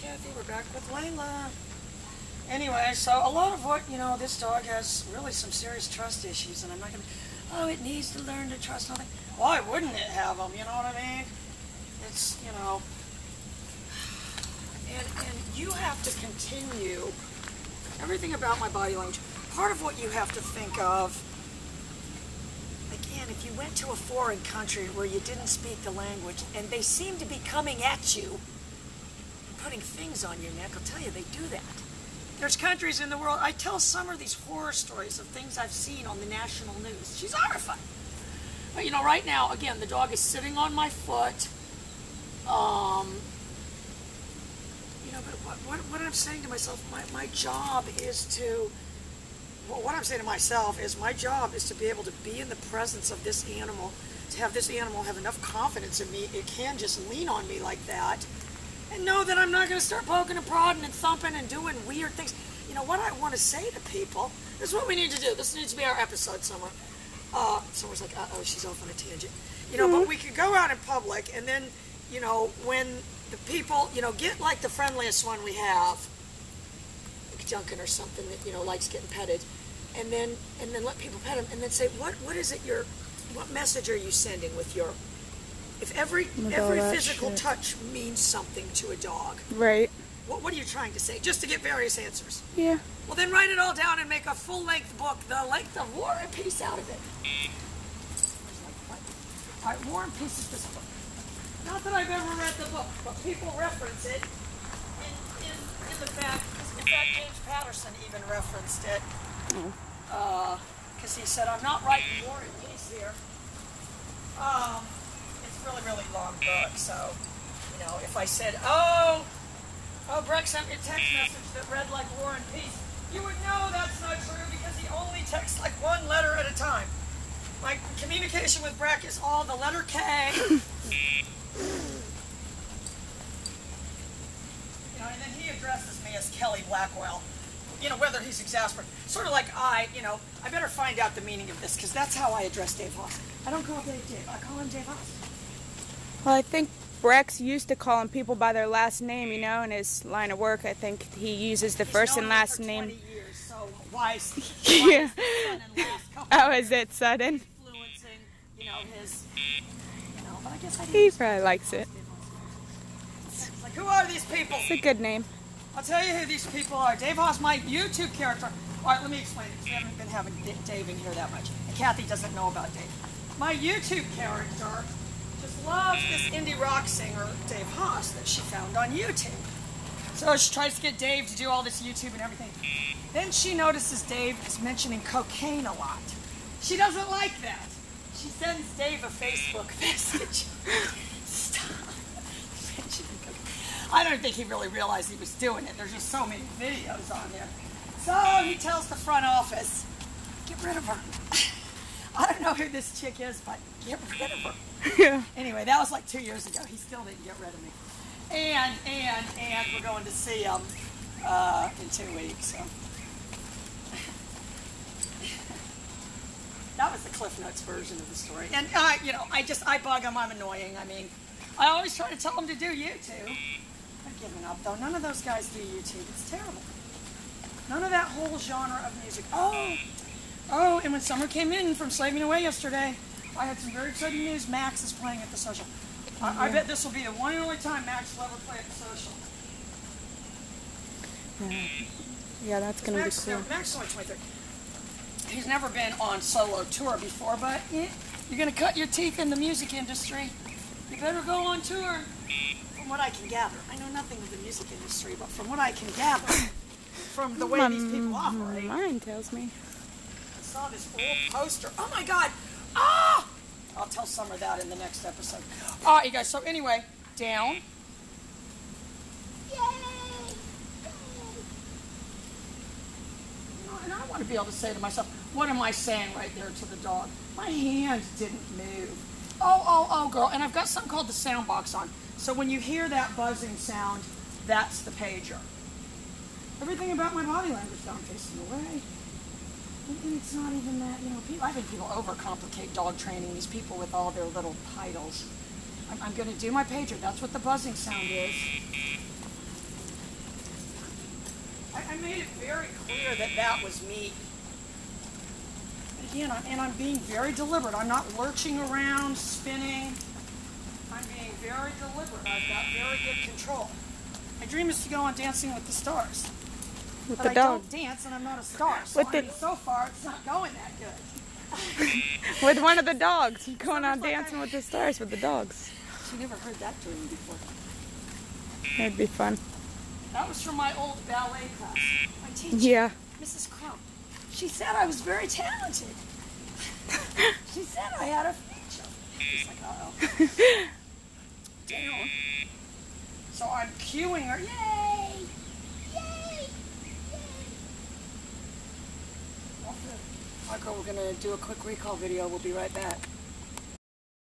Kathy. We're back with Layla. Anyway, so a lot of what, you know, this dog has really some serious trust issues, and I'm not going to, oh, it needs to learn to trust nothing. Why wouldn't it have them, you know what I mean? It's, you know, and, and you have to continue everything about my body language. Part of what you have to think of, again, if you went to a foreign country where you didn't speak the language and they seem to be coming at you, putting things on your neck, I'll tell you, they do that. There's countries in the world, I tell Summer these horror stories of things I've seen on the national news. She's horrified. But you know, right now, again, the dog is sitting on my foot. Um, you know, but what, what, what I'm saying to myself, my, my job is to, well, what I'm saying to myself is my job is to be able to be in the presence of this animal, to have this animal have enough confidence in me, it can just lean on me like that and know that I'm not going to start poking and prodding and thumping and doing weird things. You know, what I want to say to people this is what we need to do. This needs to be our episode somewhere. Uh, someone's like, uh oh, she's off on a tangent. You know, mm-hmm. but we could go out in public and then, you know, when the people, you know, get like the friendliest one we have, like Duncan or something that, you know, likes getting petted, and then and then let people pet him and then say, what what is it your, what message are you sending with your if every every physical shit. touch means something to a dog, right? What, what are you trying to say? Just to get various answers. Yeah. Well, then write it all down and make a full length book, the length of War and Peace out of it. All right, War and Peace is this book. Not that I've ever read the book, but people reference it in, in, in the fact, in fact, James Patterson even referenced it. Because mm. uh, he said, I'm not writing War and Peace here. Um, really, really long book. So, you know, if I said, oh, oh, Breck sent me a text message that read like War and Peace, you would know that's not true because he only texts like one letter at a time. My communication with Breck is all the letter K. you know, and then he addresses me as Kelly Blackwell. You know, whether he's exasperated. Sort of like I, you know, I better find out the meaning of this because that's how I address Dave Haas. I don't call Dave Dave, I call him Dave Haas. Well, I think Breck's used to calling people by their last name, you know, in his line of work. I think he uses the He's first and last name. Years, so why is, why yeah. oh, is it sudden? Influencing, you know, his, you know, but I guess I he probably likes it. Like, who are these people? It's a good name. I'll tell you who these people are. Dave Haas, my YouTube character. All right, let me explain it. We haven't been having Dave in here that much. And Kathy doesn't know about Dave. My YouTube character loves this indie rock singer, Dave Haas, that she found on YouTube. So she tries to get Dave to do all this YouTube and everything. Then she notices Dave is mentioning cocaine a lot. She doesn't like that. She sends Dave a Facebook message. Stop mentioning cocaine. I don't think he really realized he was doing it. There's just so many videos on there. So he tells the front office, get rid of her. I don't know who this chick is, but get rid of her. Yeah. Anyway, that was like two years ago. He still didn't get rid of me. And and and we're going to see him uh, in two weeks. So. that was the Cliff Notes version of the story. And I, you know, I just I bug him. I'm annoying. I mean, I always try to tell him to do YouTube. I've given up though. None of those guys do YouTube. It's terrible. None of that whole genre of music. Oh, oh, and when Summer came in from slaving away yesterday. I had some very exciting news. Max is playing at the social. I, I bet this will be the one and only time Max will ever play at the social. Yeah, yeah that's going to be cool. Max is only 23. He's never been on solo tour before, but eh, you're going to cut your teeth in the music industry. You better go on tour. From what I can gather, I know nothing of the music industry, but from what I can gather, from the way these people operate, mine tells me. Saw this old poster. Oh my God! Ah! I'll tell Summer that in the next episode. All right, you guys. So anyway, down. Yay! And I want to be able to say to myself, what am I saying right there to the dog? My hand didn't move. Oh, oh, oh, girl. And I've got something called the sound box on. So when you hear that buzzing sound, that's the pager. Everything about my body language down facing away. It's not even that, you know, people, I think people overcomplicate dog training, these people with all their little titles. I'm, I'm going to do my pager. That's what the buzzing sound is. I, I made it very clear that that was me. Again, I, and I'm being very deliberate. I'm not lurching around, spinning. I'm being very deliberate. I've got very good control. My dream is to go on Dancing with the Stars. With But the I dog. don't dance and I'm not a star. So, With I the- mean, so far, it's not going that good. With one of the dogs. Going on Sounds like Dancing I- with the Stars with the dogs. She never heard that dream before. That'd be fun. That was from my old ballet class. My teacher, Yeah. Mrs. Crump. She said I was very talented. she said I had a future. He's like, uh-oh. Down. So I'm cueing her. Yay! Yay! Yay! Okay, we're gonna do a quick recall video. We'll be right back.